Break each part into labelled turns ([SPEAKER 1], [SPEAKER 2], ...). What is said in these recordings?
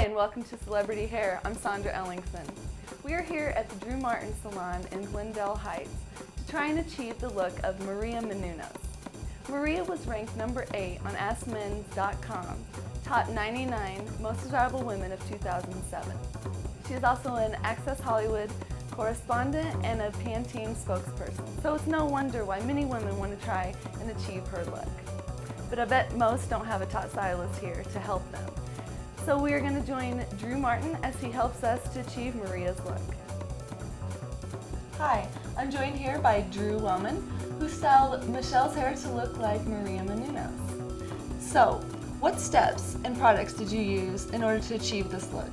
[SPEAKER 1] and welcome to Celebrity Hair. I'm Sondra Ellingson. We are here at the Drew Martin Salon in Glendale Heights to try and achieve the look of Maria Menounos. Maria was ranked number 8 on AskMen.com, top 99 most desirable women of 2007. She is also an Access Hollywood correspondent and a Pantene spokesperson, so it's no wonder why many women want to try and achieve her look. But I bet most don't have a top stylist here to help them. So we are going to join Drew Martin as he helps us to achieve Maria's look. Hi, I'm joined here by Drew Wellman, who styled Michelle's hair to look like Maria Menounos. So, what steps and products did you use in order to achieve this look?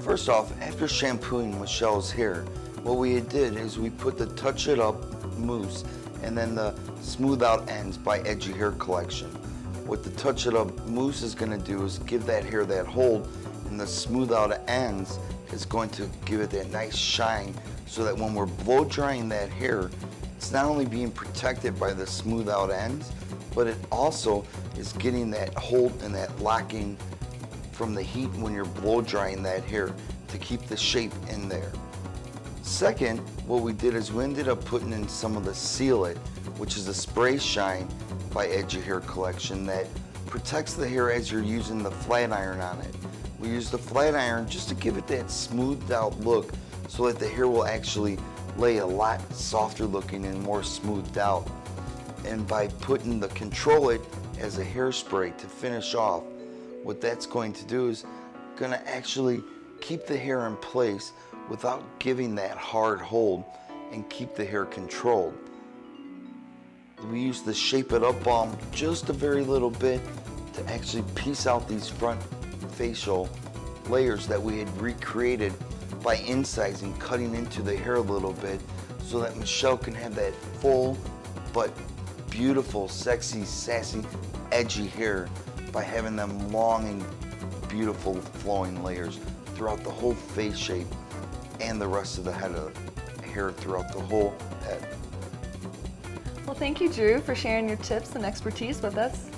[SPEAKER 2] First off, after shampooing Michelle's hair, what we did is we put the Touch It Up mousse and then the Smooth Out Ends by Edgy Hair Collection. What the Touch It Up mousse is going to do is give that hair that hold, and the Smooth Out Ends is going to give it that nice shine so that when we're blow drying that hair, it's not only being protected by the smooth out ends, but it also is getting that hold and that locking from the heat when you're blow drying that hair to keep the shape in there. Second, what we did is we ended up putting in some of the Seal It, which is a spray shine by Edgy Hair Collection that protects the hair as you're using the flat iron on it. We use the flat iron just to give it that smoothed out look so that the hair will actually lay a lot softer looking and more smoothed out. And by putting the Control It as a hairspray to finish off, what that's going to do is going to actually keep the hair in place without giving that hard hold and keep the hair controlled. We use the Shape It Up Balm just a very little bit to actually piece out these front facial layers that we had recreated by incising, cutting into the hair a little bit so that Michelle can have that full but beautiful, sexy, sassy, edgy hair by having them long and beautiful flowing layers throughout the whole face shape and the rest of the head of hair throughout the whole head.
[SPEAKER 1] Well, thank you, Drew, for sharing your tips and expertise with us.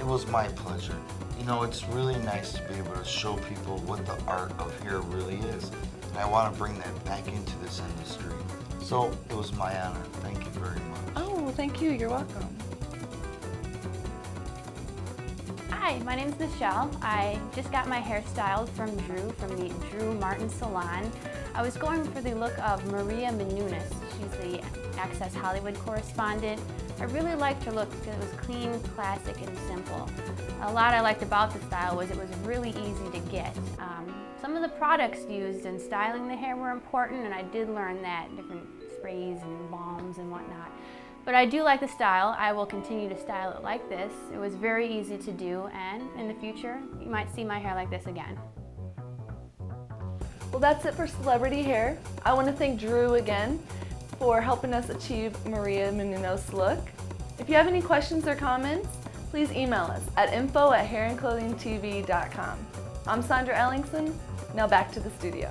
[SPEAKER 2] It was my pleasure. You know, it's really nice to be able to show people what the art of hair really is. And I want to bring that back into this industry. So it was my honor. Thank you very much.
[SPEAKER 1] Oh, thank you. You're welcome.
[SPEAKER 3] Hi, my name is Michelle. I just got my hair styled from Drew from the Drew Martin Salon. I was going for the look of Maria Menounos. She's the Access Hollywood correspondent. I really liked her look because it was clean, classic, and simple. A lot I liked about the style was it was really easy to get. Um, some of the products used in styling the hair were important, and I did learn that, different sprays and balms and whatnot. But I do like the style. I will continue to style it like this. It was very easy to do and in the future you might see my hair like this again.
[SPEAKER 1] Well, that's it for Celebrity Hair. I want to thank Drew again for helping us achieve Maria Menounos' look. If you have any questions or comments, please email us at info at hairandclothingtv.com. I'm Sondra Ellingson. Now back to the studio.